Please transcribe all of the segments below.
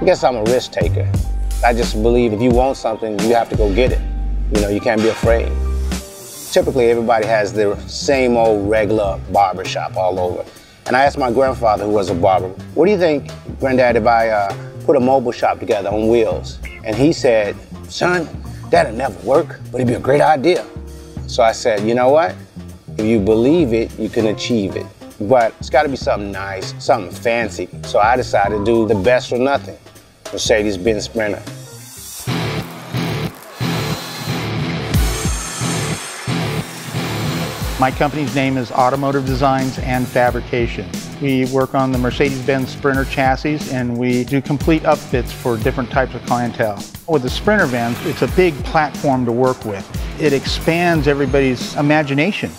I guess I'm a risk taker. I just believe if you want something, you have to go get it. You know, you can't be afraid. Typically, everybody has their same old regular barber shop all over. And I asked my grandfather, who was a barber, what do you think, granddad, if I uh, put a mobile shop together on wheels? And he said, son, that'll never work, but it'd be a great idea. So I said, you know what? If you believe it, you can achieve it. But it's got to be something nice, something fancy. So I decided to do the best or nothing, Mercedes-Benz Sprinter. My company's name is Automotive Designs and Fabrication. We work on the Mercedes-Benz Sprinter chassis and we do complete upfits for different types of clientele. With the Sprinter van, it's a big platform to work with. It expands everybody's imagination.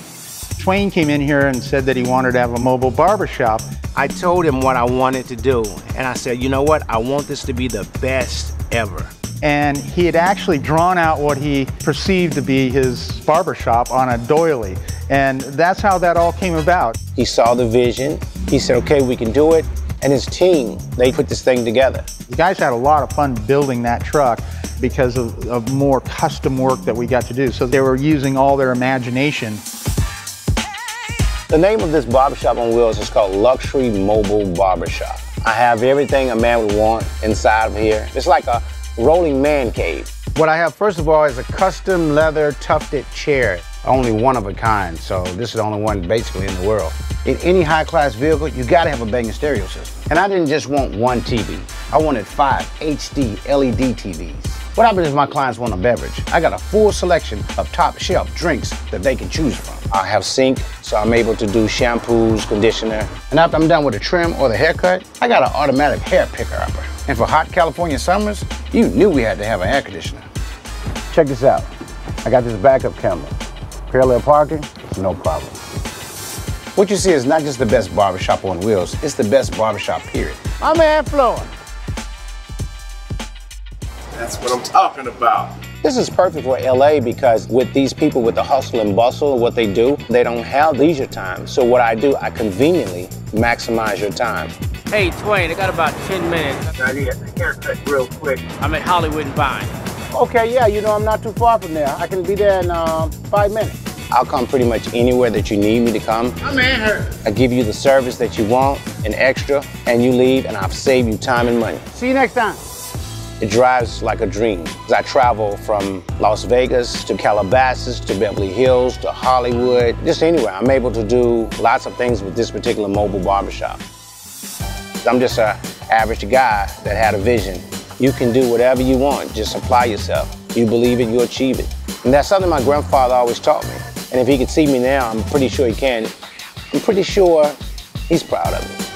Twain came in here and said that he wanted to have a mobile barber shop. I told him what I wanted to do, and I said, you know what? I want this to be the best ever and he had actually drawn out what he perceived to be his barber shop on a doily. And that's how that all came about. He saw the vision. He said, okay, we can do it. And his team, they put this thing together. The guys had a lot of fun building that truck because of, of more custom work that we got to do. So they were using all their imagination. The name of this barbershop on wheels is called Luxury Mobile Barbershop. I have everything a man would want inside of here. It's like a rolling man cave. What I have, first of all, is a custom leather tufted chair. Only one of a kind, so this is the only one basically in the world. In any high-class vehicle, you gotta have a banging stereo system. And I didn't just want one TV. I wanted five HD LED TVs. What happens if my clients want a beverage? I got a full selection of top shelf drinks that they can choose from. I have sink, so I'm able to do shampoos, conditioner. And after I'm done with the trim or the haircut, I got an automatic hair picker upper. And for hot California summers, you knew we had to have an air conditioner. Check this out. I got this backup camera. Parallel parking, no problem. What you see is not just the best barbershop on wheels, it's the best barbershop, period. My man Floyd. That's what I'm talking about. This is perfect for LA because with these people with the hustle and bustle, what they do, they don't have leisure time. So what I do, I conveniently maximize your time. Hey, Twain, I got about 10 minutes. I need a haircut real quick. I'm at Hollywood and Vine. Okay, yeah, you know, I'm not too far from there. I can be there in um, five minutes. I'll come pretty much anywhere that you need me to come. My man hurt. I give you the service that you want, an extra, and you leave, and I've saved you time and money. See you next time. It drives like a dream. I travel from Las Vegas to Calabasas to Beverly Hills to Hollywood, just anywhere. I'm able to do lots of things with this particular mobile barbershop. I'm just an average guy that had a vision. You can do whatever you want, just apply yourself. You believe it, you achieve it. And that's something my grandfather always taught me. And if he could see me now, I'm pretty sure he can. I'm pretty sure he's proud of me.